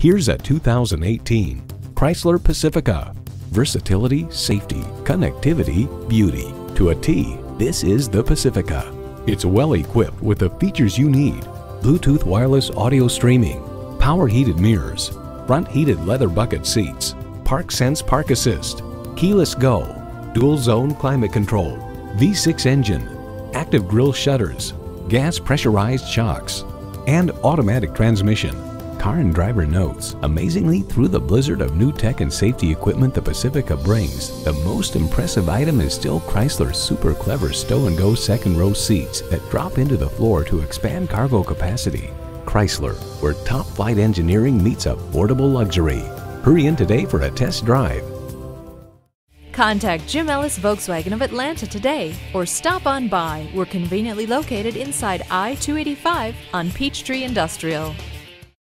Here's a 2018 Chrysler Pacifica. Versatility, safety, connectivity, beauty. To a T, this is the Pacifica. It's well equipped with the features you need. Bluetooth wireless audio streaming, power heated mirrors, front heated leather bucket seats, Park Sense Park Assist, keyless go, dual zone climate control, V6 engine, active grille shutters, gas pressurized shocks, and automatic transmission. Car and Driver notes, amazingly through the blizzard of new tech and safety equipment the Pacifica brings, the most impressive item is still Chrysler's super clever stow and go second row seats that drop into the floor to expand cargo capacity. Chrysler, where top flight engineering meets affordable luxury. Hurry in today for a test drive. Contact Jim Ellis Volkswagen of Atlanta today or stop on by. We're conveniently located inside I 285 on Peachtree Industrial.